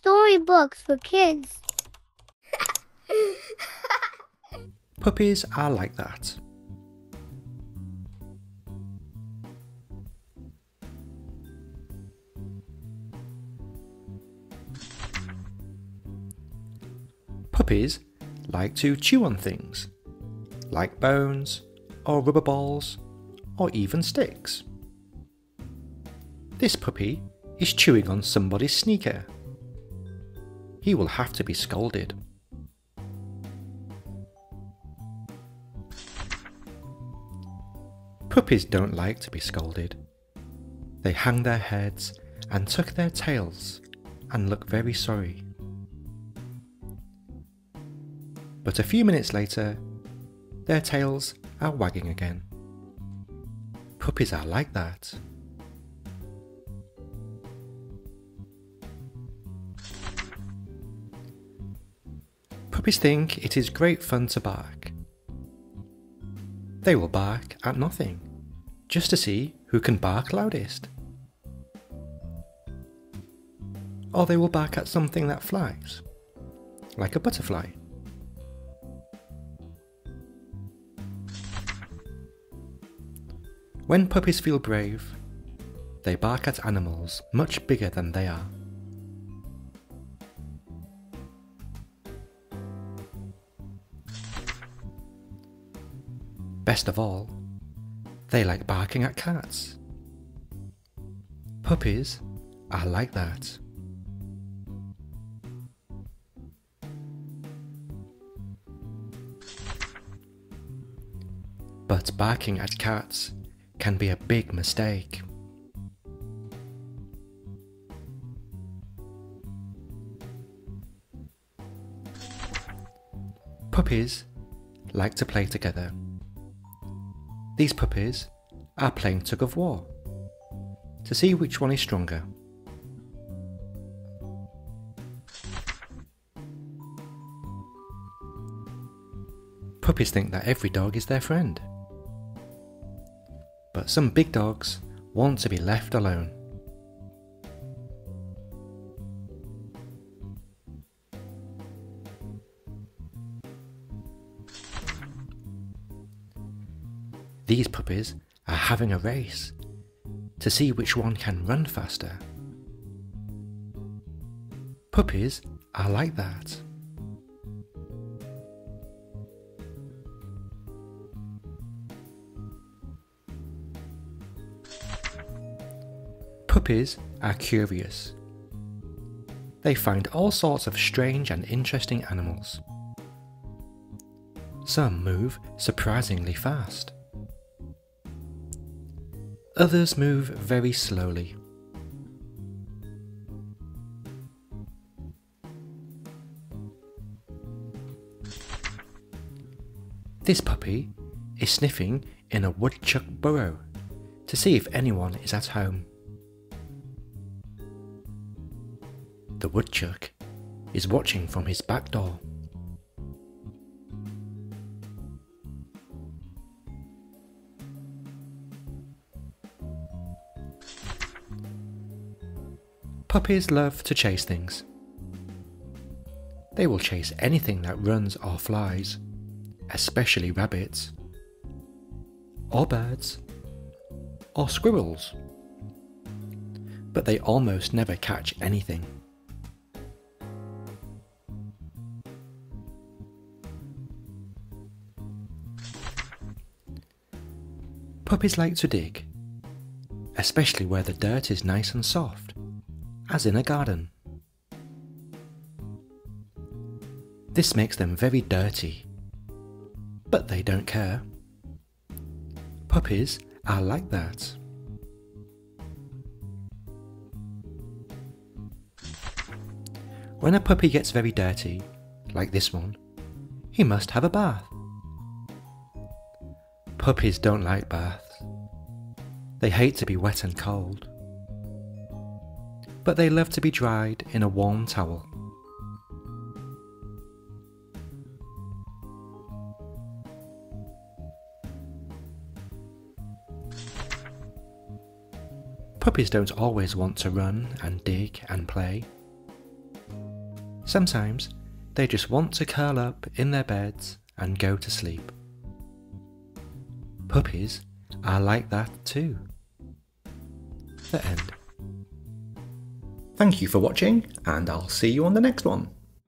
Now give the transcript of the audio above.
storybooks for kids. Puppies are like that. Puppies like to chew on things, like bones, or rubber balls, or even sticks. This puppy is chewing on somebody's sneaker. He will have to be scolded. Puppies don't like to be scolded. They hang their heads and tuck their tails and look very sorry. But a few minutes later, their tails are wagging again. Puppies are like that. Puppies think it is great fun to bark. They will bark at nothing, just to see who can bark loudest. Or they will bark at something that flies, like a butterfly. When puppies feel brave, they bark at animals much bigger than they are. Best of all, they like barking at cats. Puppies are like that. But barking at cats can be a big mistake. Puppies like to play together. These puppies are playing tug of war to see which one is stronger. Puppies think that every dog is their friend. But some big dogs want to be left alone. These puppies are having a race to see which one can run faster. Puppies are like that. Puppies are curious. They find all sorts of strange and interesting animals. Some move surprisingly fast. Others move very slowly. This puppy is sniffing in a woodchuck burrow to see if anyone is at home. The woodchuck is watching from his back door. Puppies love to chase things. They will chase anything that runs or flies, especially rabbits, or birds, or squirrels. But they almost never catch anything. Puppies like to dig, especially where the dirt is nice and soft, as in a garden. This makes them very dirty, but they don't care. Puppies are like that. When a puppy gets very dirty, like this one, he must have a bath. Puppies don't like baths. They hate to be wet and cold. But they love to be dried in a warm towel. Puppies don't always want to run and dig and play. Sometimes they just want to curl up in their beds and go to sleep. Puppies are like that too. The end. Thank you for watching, and I'll see you on the next one.